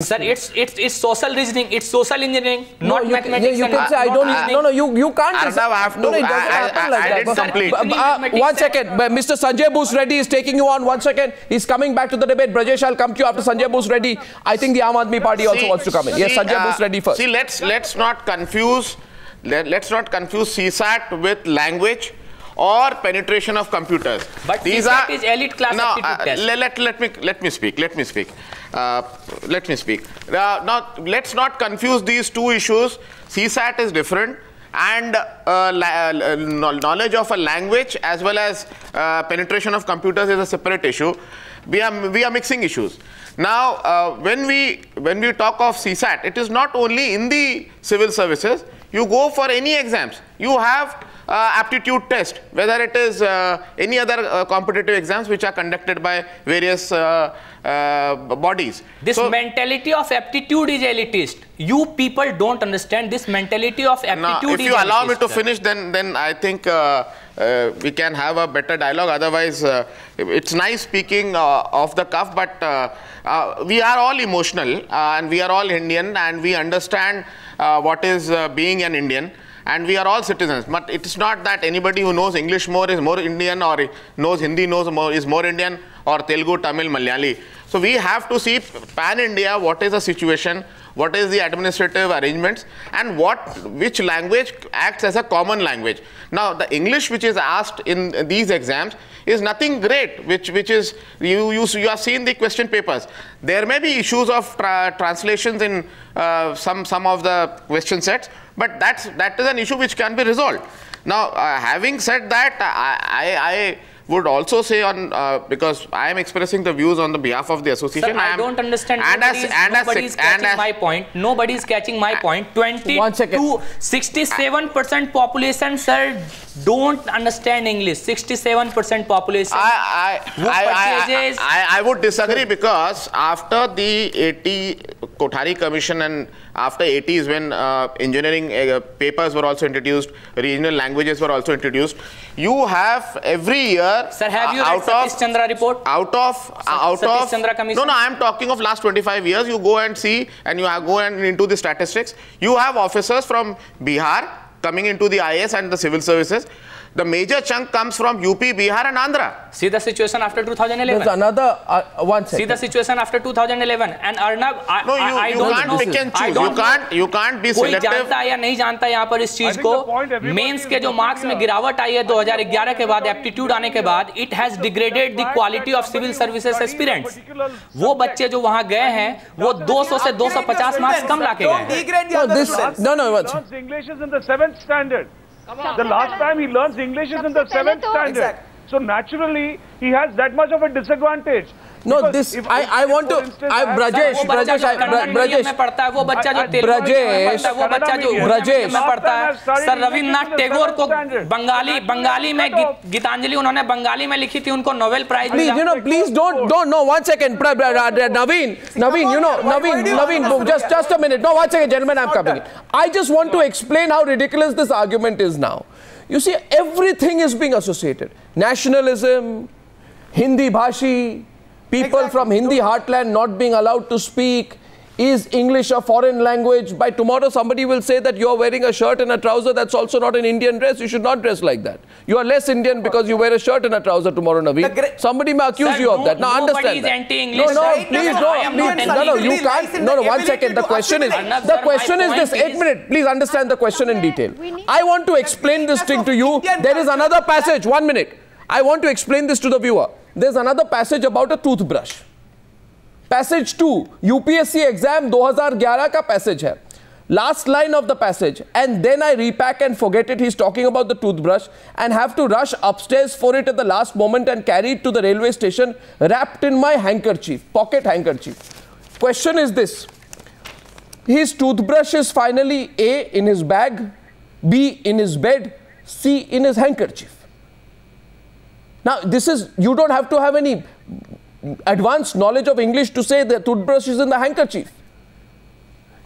Sir, it's it's it's social reasoning, it's social engineering, No, not you, mathematics. you, you and can say I don't. reasoning. No, no, you you can't. Arnab, say- I have no, no, it doesn't I- I- happen I- like I that. didn't complete. but, uh, Mathematics one and- second, but Mr. Sanjay Bhoosreddy is taking you on. One second, he's coming back to the debate. Brajesh, I'll come to you after Sanjay Bhoosreddy. I think the Aam Aadmi Party also wants to come in. Yes, Sanjay uh, Bhoosreddy first. See, let's let's not confuse let, let's not confuse CSAT with language or penetration of computers. But CSAT is elite class no, aptitude uh, test. Let, let, let me let me speak. Let me speak. Uh, let me speak. Uh, now, let's not confuse these two issues. CSAT is different. And uh, uh, knowledge of a language as well as uh, penetration of computers is a separate issue. We are, we are mixing issues. Now, uh, when we when we talk of CSAT, it is not only in the civil services. You go for any exams. You have aptitude test, whether it is any other competitive exams which are conducted by various bodies. This So- mentality of aptitude is elitist. You people don't understand this mentality of Now, aptitude if is you allow me to finish, then then I think uh, uh, we can have a better dialogue. Otherwise, uh, it's nice speaking uh, off the cuff, but uh, uh, we are all emotional uh, and we are all Indian and we understand uh, what is uh, being an Indian. And we are all citizens, but it's not that anybody who knows English more is more Indian, or knows Hindi knows more is more Indian, or Telugu, Tamil, Malayali. So we have to see pan India. What is the situation? what is the administrative arrangements and what which language acts as a common language now the english which is asked in these exams is nothing great which which is you you, you have seen the question papers there may be issues of tra- translations in uh, some some of the question sets but that's that is an issue which can be resolved now uh, having said that i i, I would also say on uh, because I am expressing the views on the behalf of the association. Sir, I, am, don't understand. And nobody as is, and nobody as catching and as, my point. Nobody is catching my point. 20 to 67% population, sir, don't understand English. 67% population. I, I, I, I, I, I would disagree because after the 80 Kothari Commission and after 80s when uh, engineering uh, papers were also introduced, regional languages were also introduced, you have every year Sir, have you uh, read Satish Chandra report? out of uh, out Satish of Chandra Commission? no no I am talking of last 25 years. You go and see and you go and into the statistics. You have officers from Bihar coming into the IS and the civil services. The major chunk comes from UP, Bihar, and Andhra. See the situation after 2011. There's another uh, one second. See the situation after 2011 and Arnab I, No, you, I, I you don't can't know. pick and choose. You can't you can't be कोई selective. जानता है या नहीं जानता है यहाँ पर इस चीज़ को the मेंस is के जो मार्क्स में गिरावट आई है 2011 के बाद एप्टीट्यूड आने के बाद it has degraded the quality of civil services aspirants वो बच्चे जो वहाँ गए हैं वो 200 से 250 मार्क्स कम लाके गए हैं No, this no no. One, English is in the seventh standard. The last time he learns English is in the 7th standard. So naturally, he has that much of a disadvantage. no because this if, i i want to i brajesh brajesh Brajesh Brajesh Brajesh में पढ़ता है वो बच्चा जो ब्रजेश वो बच्चा जो ब्रजेश में पढ़ता है सर रविन्द्रनाथ टैगोर को bengali बंगाली में गीतांजलि उन्होंने बंगाली में लिखी थी उनको Nobel prize please you know please don't don't know one second navin navin you know navin navin just just a minute no one second gentlemen i'm coming i just want to explain how ridiculous this argument is now you see everything is being associated nationalism hindi bhashi people Exactly. from Hindi heartland not being allowed to speak. Is English a foreign language? By tomorrow, somebody will say that you're wearing a shirt and a trouser that's also not an Indian dress. You should not dress like that. You are less Indian because you wear a shirt and a trouser tomorrow, The Naveen. gra- Somebody may accuse Sir, you of no- that. Now, understand that. No, no, right? please, No, no, please, no, no, you can't. No, no, the one ability second. The question is, the question is this. point Eight is- minute. Please understand the question in detail. I want to explain this thing to you. There is another passage. One minute. I want to explain this to the viewer there's another passage about a toothbrush. Passage 2, UPSC exam 2011 ka passage hai. Last line of the passage, and then I repack and forget it. He's talking about the toothbrush and have to rush upstairs for it at the last moment and carry it to the railway station wrapped in my handkerchief, pocket handkerchief. Question is this His toothbrush is finally A in his bag, B in his bed, C in his handkerchief. Now, this is, you don't have to have any advanced knowledge of English to say the toothbrush is in the handkerchief.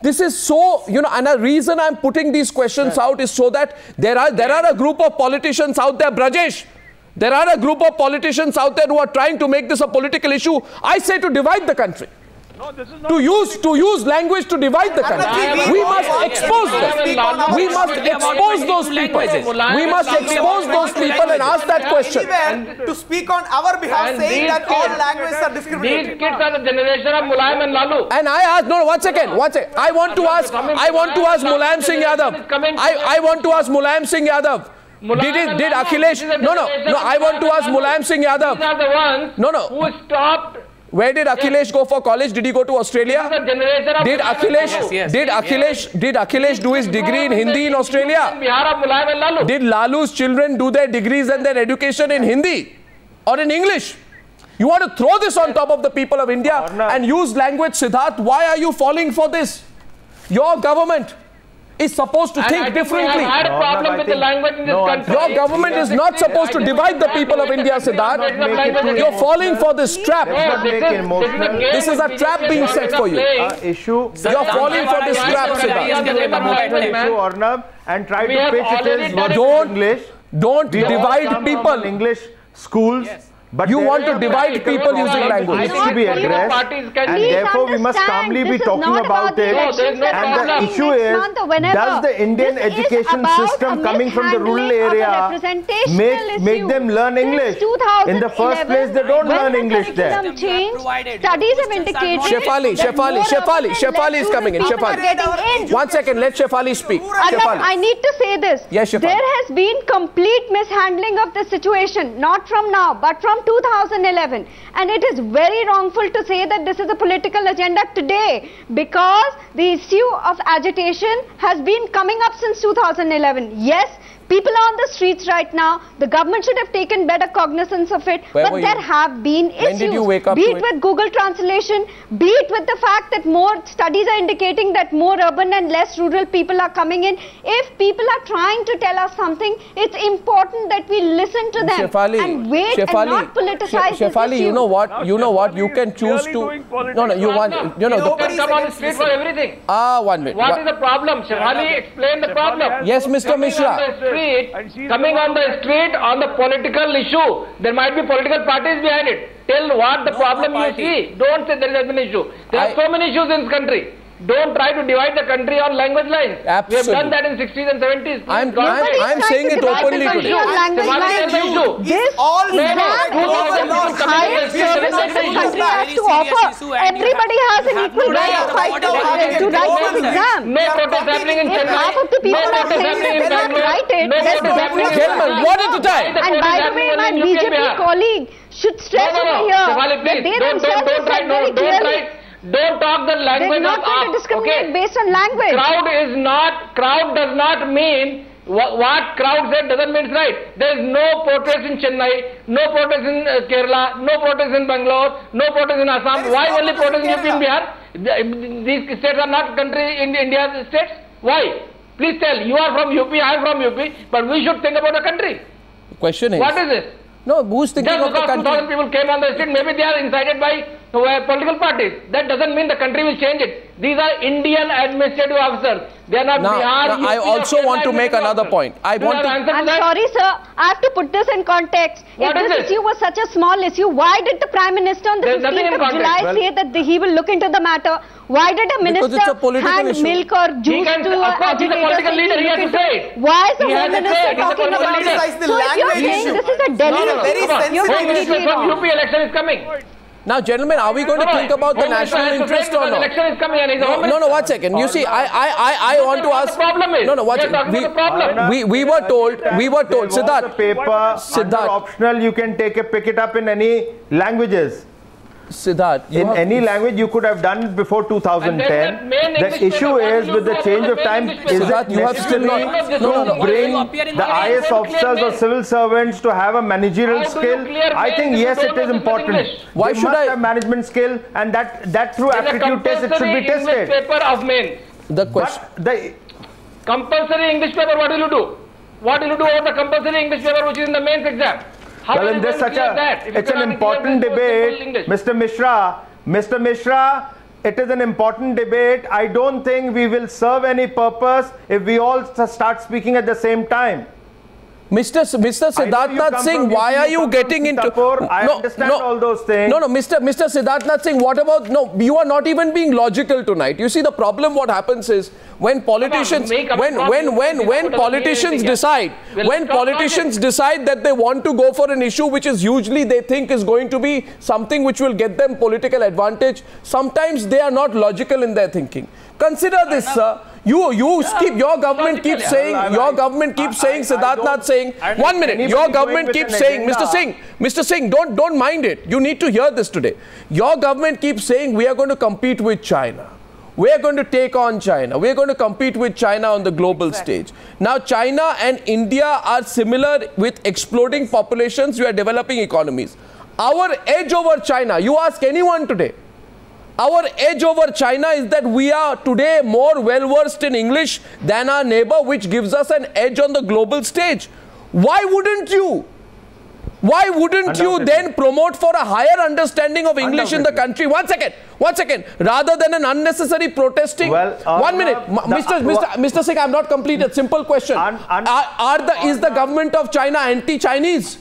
This is so, you know, and the reason I'm putting these questions out is so that there are there are a group of politicians out there, Brajesh. There are a group of politicians out there who are trying to make this a political issue. I say to divide the country. No, this is not. to use to use language to divide the country. We must expose them. We must expose those people. We must expose those people and ask that question. To speak on our behalf, saying that all languages are These kids are the generation of Mulayam and Lalu. And I ask, no, no, one second, one second. I want to ask, I want to ask Mulayam Singh Yadav. I, I want to ask Mulayam Singh Yadav. Did it, did Akhilesh? No, no, no. I want to ask Mulayam Singh Yadav. These Yadav. are the ones No, no. who stopped Where did Akhilesh go for college? Did he go to Australia? the generation of Did Mulayam Akhilesh? Lalu. yes, Did Akhilesh? Did Akhilesh do his degree in Hindi in Australia? Bihar of Mulayam and Lalu. Did Lalu's children do their degrees and their education in Hindi or in English? You want to throw this on top of the people of India and use language, Siddharth? Why are you falling for this? Your government is supposed to And think think differently. have had a No, problem no, I with the language in this no, country. Your government is not supposed to divide the people of India, Siddharth. You're falling for this trap. This is, it emotional. This is a trap being set for you. Uh, issue. You're falling for this trap, Siddharth. issue, Arnab, and try We to have pitch it already as done it. Don't English. Don't all divide people. English schools. But You want to divide people problem using language. which needs to be addressed, and therefore we must calmly be talking about about it. elections that are And the happening issue is, month does the Indian This education system coming from the rural mishandling of a area make make them learn English? In the first place, they don't learn English there. curriculum studies have indicated Shefali, Shefali, Shefali, Shefali is coming in, Shefali. are getting in. One second, let Shefali speak. Shefali. I need to say this. Yes, Shefali. There has been complete mishandling of the situation, not from now, but from 2011. And it is very wrongful to say that this is a political agenda today because the issue of agitation has been coming up since 2011. Yes, people are on the streets right now. The government should have taken better cognizance of it. Where but there you? have been When issues. did you wake up be to it it? with Google Translation, be it with the fact that more studies are indicating that more urban and less rural people are coming in. If people are trying to tell us something, it's important that we listen to them Shefali, and wait Shefali, and not politicize She- Shefali, this issue. you know what? Now You know what? You can choose to. No, no. You want. You know. You The, can come on the street for everything. ah, one minute. What One- the problem? Shefali, explain the problem. Yes, Mr. Coming Mishra. On the street, coming the on the street on the political issue, there might be political parties behind it. Tell what the No, problem no you see. Don't say there is an issue. There I- are so many issues in this country. Don't try to divide the country on language lines. We have done that in 60s and 70s. I'm- I'm- I'm saying it openly the country today. on language Shefali, lines. tell the issue. All exam language is laws the and highest laws. service that the country has to offer. issue and you Everybody has an equal right right to to fight order to what write do. this exam. No protest happening in If half of the people no are protest saying happening they in will not write it, no then protest don't happening Gentlemen, one at a time. And by the way, my only in UP and BJP colleague should stress No, no, over here that they don't, don't, themselves don't have try, said very don't try, clearly don't talk the they're language not of going to discriminate okay? based on language. Crowd is not, crowd does not mean what, what crowd said doesn't mean it's right. There is no protest in Chennai, no protest in uh, Kerala, no protest in Bangalore, no protest in Assam. Why no only protest protest in in UP and Bihar? These states are not country in India's states. Why? Please tell. You are from UP, I am from UP, but we should think about the country. question is. What is this? No, who's thinking Just of the because 2,000 country? people came on the street, maybe they are incited by uh, political parties. That doesn't mean the country will change it. These are Indian administrative officers. They are not Now, Bihar. now, I also want to make another point. I Do want to- I'm that? sorry, sir. I have to put this in context. What if is this it? issue was such a small issue, why did the Prime Minister on the There's 15th of. July Well- say that the, he will look into the matter? Why did a minister it's a hand issue. milk or juice can- to of course, he's a agitators? political leader, he'll has to say it? it. Why is the He has Home Minister say it. He's a talking about leader. it? So if you're saying this is a No, Delhi no, no, very sensitive You're completely wrong. UP election is coming. Now, gentlemen, are we going to No, no, think about the national has interest or not? Election is coming and No, no, no, Minister. one second. You oh, see, I, I, I, I want to ask. the problem is? No, no, one We second. We, problem. we, we were told, we were told, There Siddharth, paper Siddharth. optional. You can take a pick it up in any languages. Siddharth, In any language, you could have done before 2010. that main English The issue is with the change of time. Is it Siddharth, you have still necessary to bring you appear in the my IS officers or civil servants to have a managerial How do you skill? I think yes, don't it know is business important. Why should I- have management skill, and that that through aptitude test it should be tested. paper of main. the question. The Compulsory English paper, what will you do? What will you do over the compulsory English paper which is in the mains exam? How well, in this such a that? if it's an important debate, Mr. Mishra. Mr. Mishra, it is an important debate. I don't think we will serve any purpose if we all start speaking at the same time. Mr. S- Mr. I know you Siddharthnath Singh, from why are you you getting into? Singapore. I understand all those things. No, no, Mr. Mr. Siddharthnath Singh, what about no? You are not even being logical tonight. You see, the problem what happens is when politicians, make when when when when it doesn't mean politicians decide, when politicians decide that they want to go for an issue which is usually they think is going to be something which will get them political advantage, sometimes they are not logical in their thinking. Consider this, sir. You, you keep your government keeps yeah. saying, Well, I- your government keeps I- saying, I- I Siddharthnath don't- saying, one minute, your government keeps saying, Mr. Singh, Mr. Singh, don't don't mind it. You need to hear this today. Your government keeps saying we are going to compete with China. We are going to take on China. We are going to compete with China on the global stage. Now, China and India are similar with exploding populations. We are developing economies. Our edge over China, you ask anyone today, our edge over China is that we are today more well versed in English than our neighbor, which gives us an edge on the global stage. Why wouldn't you? Why wouldn't you then promote for a higher understanding of English in the country? One second, one second. Rather than an unnecessary protesting. Well, uh, one minute, uh, Mr. Mr. Mr. Singh, I have not completed. Simple question. Un- un- are, are the is the government of China anti-Chinese?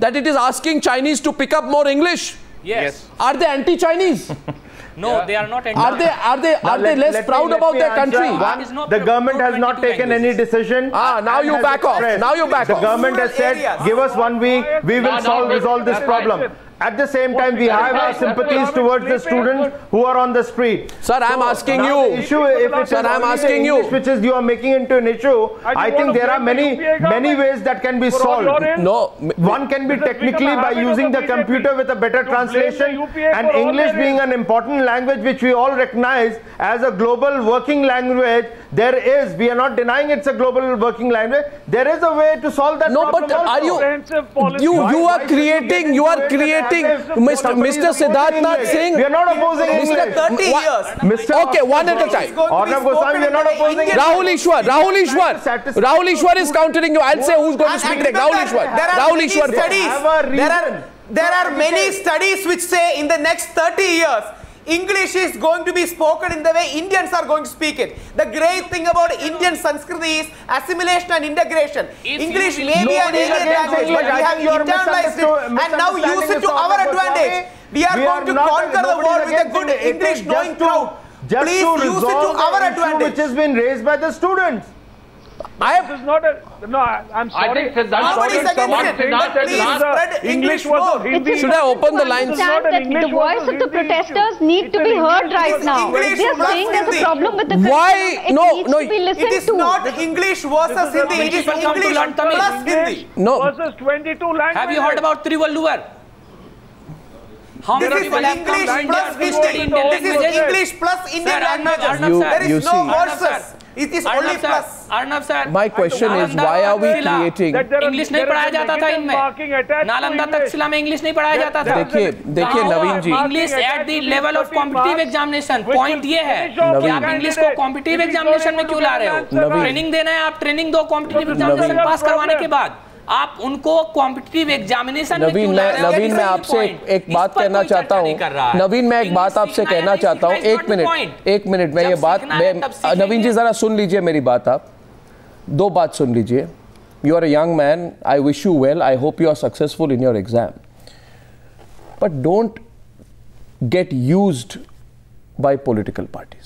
That it is asking Chinese to pick up more English? Yes. Are they anti-Chinese? No, they are not. Are they are they Now are they let- less let proud let about their country? One, It is not the government has not 22 taken any decision. Ah, now you back off. Now you back the off. The government has said, give us one week, we will No, no, solve resolve this problem. Right. At the same time, we have our sympathies towards the students who are on the street. Sir, I'm So, asking you. the issue, if it is Sir, I'm only the asking you. Which is you are making into an issue, I I think there are many, many ways that can be solved. No. One can be technically by using the the computer with a better to blame the translation and English being an important language which we all recognize as a global working language. There is, we are not denying it's a global working language. There is a way to solve that No, problem. but are you Comprehensive policy. you you are why should you get creating you are creating as if Mr. somebody Mr. is Siddharthnath Singh We are not opposing Mr. English. 30 Wha- years. Mr. Okay, one at a time. going to be Arnab Goswami, we are not opposing Rahul Easwar, Rahul Easwar, Rahul Easwar is countering you. I'll say who's going to speak next. Rahul Easwar. There are Rahul many Easwar. studies. Have a There are there are many studies which say in the next 30 years. English is going to be spoken in the way Indians are going to speak it. The great thing about Indian Sanskriti is assimilation and integration. If English you may be an Nobody alien language, but we have think internalized it and now use it to our advantage. We are We going are to conquer the world with a good it. It is English just knowing crowd. Just Please to use it to our advantage. which has been raised by the students. I This is not a no. I, I'm I sorry. think Siddharth- I'm Nobody sorry, someone it, saying but that please this spread a English versus more. Hindi. Should I open the lines? understand not that an English the voice of the protesters issue. need It's to be heard right now. English they are versus saying there's a problem with the Why? curriculum, it No, needs no, to be It listened is to. not English versus This is a- Hindi. It is People come to English plus Hindi. No. Versus 22 languages. Have you heard about Thiruvalluvar? How This many is people have come English to India plus Hindi. This is? English plus Indian Sir, Arnab- languages. Arnab You- sir. There you is no see- Arnab sir. versus. It is Arnav only sir, plus. arnab sir. My question is why are we creating? English नहीं पढ़ाया जाता था इनमें. नालंदा तक्षशिला में English नहीं पढ़ाया जाता था. देखिए देखिए नवीन जी. English at the level of competitive examination. Point ये है कि आप English को competitive examination में क्यों ला रहे हो? training देना है आप training दो competitive examination pass करवाने के बाद. आप उनको कॉम्पिटिटिव एग्जामिनेशन नवीन मैं नवीन मैं आपसे एक, एक बात कहना चाहता हूँ। नवीन मैं एक बात आपसे कहना चाहता हूँ। एक मिनट एक मिनट मैं ये बात मैं नवीन जी जरा सुन लीजिए मेरी बात आप। दो बात सुन लीजिए। You are a young man I wish you well I hope you are successful in your exam but don't get used by political parties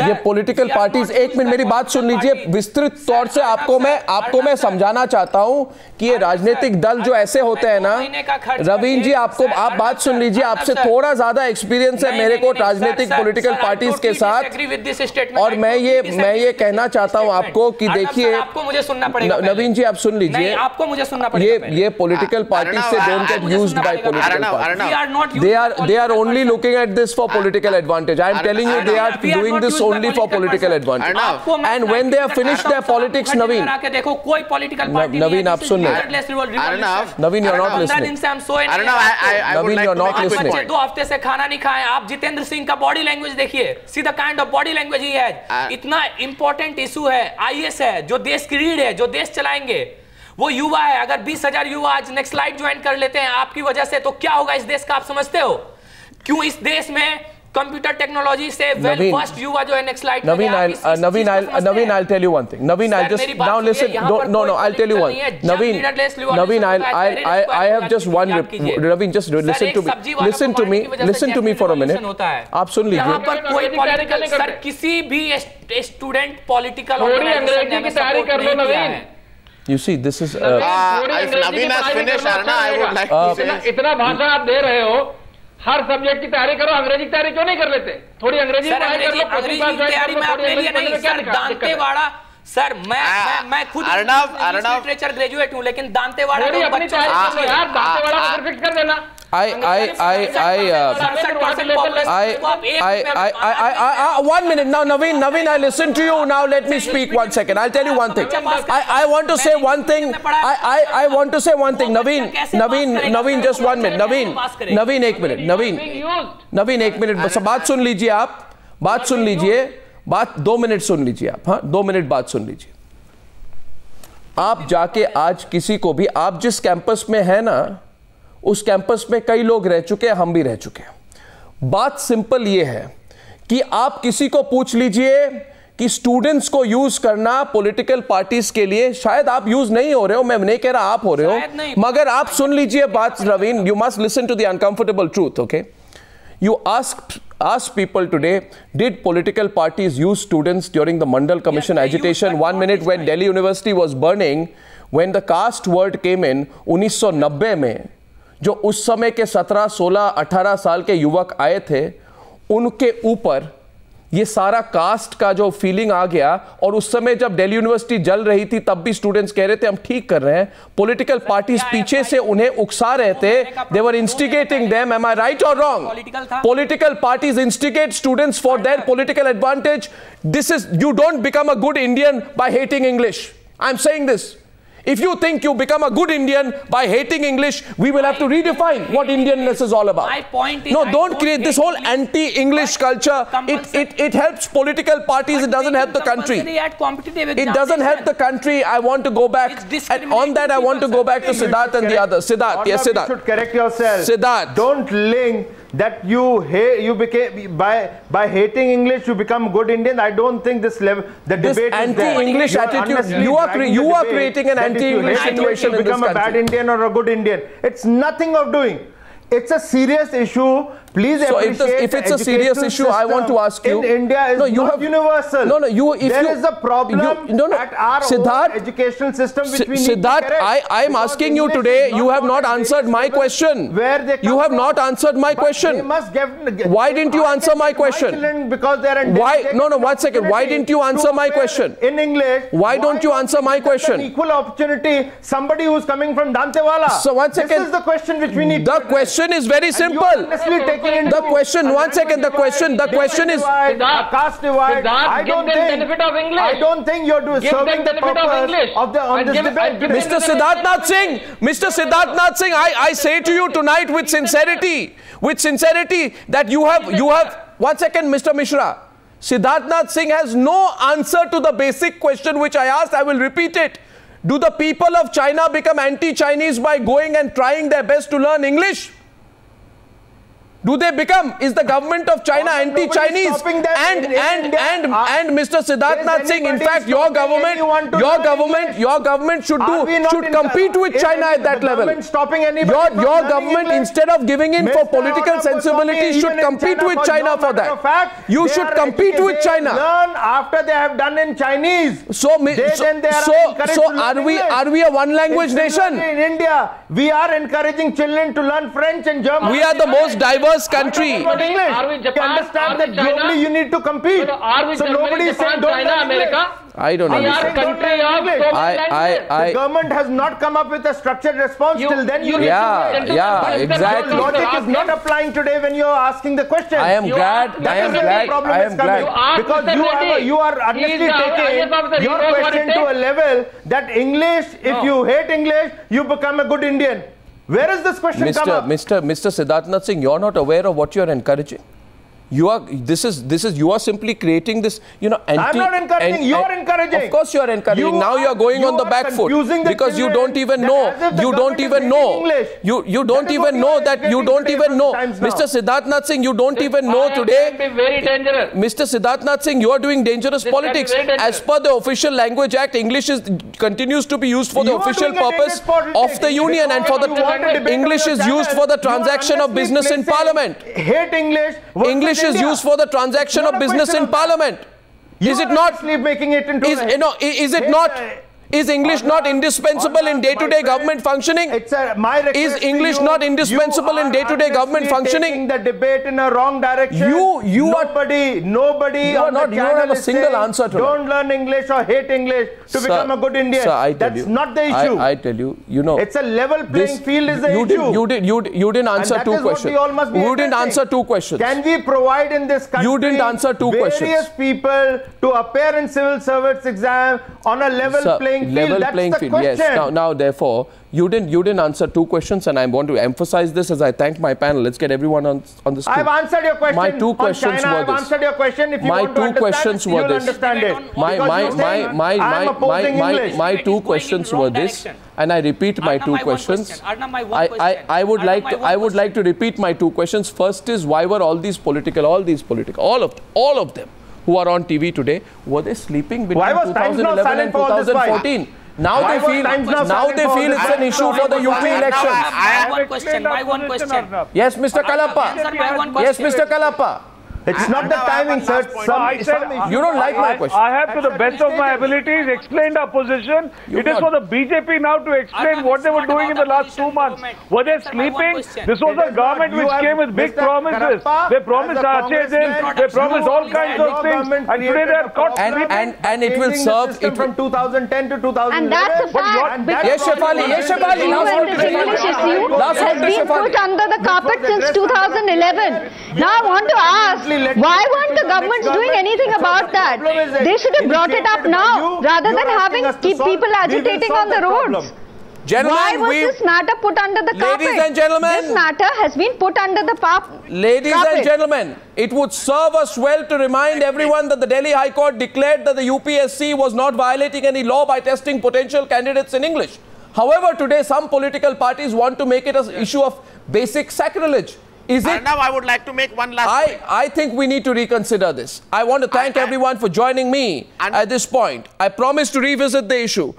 ये पॉलिटिकल पार्टीज़ एक मिनट मेरी बात सुन लीजिए। विस्तृत तौर से आपको मैं आपको मैं समझाना चाहता हूँ कि ये राजनीतिक दल जो ऐसे होते हैं ना रवीन जी आपको आप बात सुन लीजिए आपसे थोड़ा ज़्यादा एक्सपीरियंस है मेरे को राजनीतिक पॉलिटिकल पार्टीज़ के साथ। और मैं ये मैं ये कहना चाहता हूँ आपको कि देखिए आपको मुझे सुनना पड़ेगा नवीन जी आप सुन लीजिए। आपको मुझे सुनना पड़ेगा ये ये पॉलिटिकल पार्टी से don't get used by political party they are they are only looking at this for political advantage I am telling you they are doing this only for political advantage and when they have finished their politics के देखो कोई political party Naveen, आप सुन हैं। नवीन Naveen, you're not make a quick listening. बच्चे point. दो हफ़्ते से खाना नहीं खाए आप जितेंद्र सिंह का बॉडी लैंग्वेज देखिए see the kind of body language ही है इतना इंपॉर्टेंट इशू है आईएएस है जो देश की रीढ़ है जो देश चलाएँगे वो युवा है अगर बीस हज़ार युवा आज नेक्स्ट लाइट ज्वाइन कर लेते हैं आपकी वजह से तो क्या होगा इस देश का आप समझते हो क्यों इस देश में कंप्यूटर टेक्नोलॉजी से वेल फ़र्स्ट यू जो है next slide Naveen I Naveen I Naveen I tell you one thing Naveen I just now listen no no I tell you one Naveen Naveen I I I have just one Ravi just listen to me listen to me listen to me for a minute आप सुन लीजिए। यहाँ पर कोई political sir किसी भी student political organisation की तैयारी कर लो Naveen. You see, this is. Uh, uh, if Navin has finished, Arna, I would like uh, to say. Itna, itna bhasha aap de हर सब्जेक्ट की तैयारी करो अंग्रेज़ी की तैयारी क्यों नहीं कर लेते? थोड़ी अंग्रेज़ी तैयारी में सर मैं आ, मैं, मैं खुद अर्णव अर्णव लिटरेचर ग्रेजुएट हूँ लेकिन दांतेवाड़ा यार दांतेवाड़ा परफेक्ट हाँ। कर देना। I, I, I, I, uh, I, I, I, I, I, I, I, one minute now, Naveen, Naveen, I listen to you. Now let me speak one second. I'll tell you one thing. I, I want to say one thing. I, I, I want to say one thing. Naveen, Naveen, Naveen, just one minute. Naveen, Naveen, एक minute. Naveen, नवीन एक minute बस बात सुन लीजिए आप बात सुन लीजिए बात दो मिनट सुन लीजिए आप हाँ दो मिनट बात सुन लीजिए आप जाके आज किसी को भी आप जिस कैंपस में है ना उस कैंपस में कई लोग रह चुके हैं हम भी रह चुके हैं। बात सिंपल ये है कि आप किसी को पूछ लीजिए कि स्टूडेंट्स को यूज़ करना पॉलिटिकल पार्टीज़ के लिए शायद आप यूज़ नहीं हो रहे हो मैं नहीं कह रहा आप हो रहे हो मगर आप सुन लीजिए बात Raveen you must listen to the truth okay you ask ask people today did political parties use students during the Mandal commission agitation one minute when Delhi university was burning when the caste world came in उन्नीस सौ नब्बे में जो उस समय के 17, 16, 18 साल के युवक आए थे उनके ऊपर ये सारा कास्ट का जो फीलिंग आ गया और उस समय जब दिल्ली यूनिवर्सिटी जल रही थी तब भी स्टूडेंट्स कह रहे थे हम ठीक कर रहे हैं। पॉलिटिकल पार्टीज़ पीछे से उन्हें उकसा रहे थे। They were instigating them am I right और रॉन्ग था। political parties instigate students for their political advantage. This is you don't become a good indian by hating english. I'm saying this. If you think you become a good indian by hating english we will have to redefine what indianness is all about. My point is, no don't don't create this whole anti-english culture. It, it it helps political parties it doesn't help the country. it doesn't help the country. I want to go back. and on that i want to go back to siddharth and the others siddharth yes Arnab, you siddharth. should correct yourself. Siddharth. Don't link that you hate you became by by hating English you become good Indian. I don't think this level the This debate anti-English You are attitude, you are cre- you are creating an you anti-English situation you in this become a bad. Indian or a good Indian. It's nothing of doing. It's a serious issue. Please So if, the, if it's a serious issue, I want to ask you. In India is no, you not have, universal. No, no, you. If There you, is a problem you, no, no, at our Siddharth, educational system which Si- we need Siddharth, to. I, I am asking you today. You have not answered my question. Where they You have not answered my But question. Must Why didn't you answer my question? because they are Why- no, no, one second. Why didn't you answer my question? In English. Why don't you answer my we give them question? Equal opportunity. Somebody who's coming from Dantewada. So one second. This is the question which we need. The question is very And you are simple. Honestly The question, one second, the question- the question is- divide, caste divide. I don't think. benefit of English. I don't think you're doing serving the purpose of the on this debate. and give today. them Mr. Siddharth Nath Singh, Mr. Siddharth Nath Singh, I, I say to you tonight with sincerity, with sincerity, that you have, you have, one second, Mr. Mishra. Siddharth Nath Singh has no answer to the basic question which I asked. I will repeat it. Do the people of China become anti-Chinese by going and trying their best to learn English? Do they become? Is the government of China anti-Chinese? And and India. and and Mr. Siddharth Nath Singh, in fact, your government, your government, your government should do should compete with China at that level. Your your government, instead of giving in for political sensibility, should compete with China for that. You should compete with China. Learn after they have done in Chinese. So, so, so are we are we a one language nation? In India, we are encouraging children to learn French and German. We are the most diverse country. Are we You Japan? understand that globally you need to compete. So are we so Germany, nobody is saying don't China. America? I don't We are understand. country of so I I. The government has not come up with a structured response You- till then. you You, need need Yeah, to Gentlemen, yeah, Mr. exactly. Your logic is not applying today when you are asking the question. I am You glad. ask- I That am glad. problem I am coming. glad. You because you have a, you are honestly is taking highest your question to a level that English, if you hate English, you become a good Indian. Where is this question Mr. up? Mr. Mr. Siddharth Nath Singh, you're not aware of what you're encouraging. You are this is this is you are simply creating this you know anti, I'm not encouraging, an- you are encouraging. Of course you are encouraging. You now you are going you on the back foot the because you don't even know as if the you don't even know you you don't even know that you don't even know Mr. Siddharth Nath Singh you don't even know today very dangerous. Mr. Siddharth Nath Singh, you are doing dangerous This politics. dangerous. As per the Official Language Act, English is continues to be used for the You are official purpose of the union and for the because you want to debate English is used for the transaction of business in parliament. Hate English. English. English is India. used for the transaction of business in of parliament. You Is it not? making it into Is a- you know? i- Is it not? a- Is English not indispensable in day-to-day government functioning? It's a, my Is English you, not indispensable in day-to-day government functioning? the debate in a wrong direction. You- you are- nobody, nobody You are not- you don't have a single saying, answer to Don't learn English or hate English to Sir- become a good Indian. Sir, I tell That's you, not the issue. I, I tell you, you know, it's a level playing field is the you issue. Did, you did, you did, you didn't answer two questions. we all must be you didn't answer two questions. Can we provide in this country You didn't answer two various questions. people to appear in civil service exam on a level Sir, playing field? level That's playing the field. question. Yes. Now, now, therefore, you didn't, you didn't answer two questions, and I want to emphasize this as I thank my panel. Let's get everyone on on the screen. I've answered your question. My two on questions China, were I've this. answered your question. If you My want two to understand, questions were you'll this. understand it. my Because my you're my my I'm my my opposing my, English. my two questions were this, and I repeat my Arnab, two my questions. question. My I, I, question. I would Arnab, like to I would like to repeat my two questions. First is why were all these political all these political all of all of them who are on TV today were they sleeping between Why was 2011 and for all this while? 2014? Now Why they feel Now now they feel it's an issue for the UP elections. I have one question. one question. Yes, Mr. Kalappa. Answer my one Yes. Mr. Kalappa. It's not the Arnab, timing, sir. last point. Some, I said, You don't like my I, question. I have, to the best of my abilities, explained our position. You've it is not. for the BJP now to explain what they were doing in the last two months. government. Were they Answer my one sleeping? This was a government which came with big promises. They promised a arches in, congressman. they promised all kinds of things, and today they are caught And- sleeping. and- and it will serve- it from 2010 to 2011. And that's a But fact. Yes, Shefali, yes, Shefali, issue been put under the carpet since 2011. Now I want to ask, why weren't the governments doing anything about that? They should have brought it up now rather than having keep people agitating on the roads. Gentlemen, Why was this matter put under the carpet? Ladies and gentlemen. this matter has been put under the pap- Ladies carpet. and gentlemen, it would serve us well to remind everyone that the Delhi High Court declared that the UPSC was not violating any law by testing potential candidates in English. However, today some political parties want to make it an issue of basic sacrilege. Is it? Now I would like to make one last I, point. I think we need to reconsider this. I want to thank I- I- everyone for joining me at this point. I promise to revisit the issue.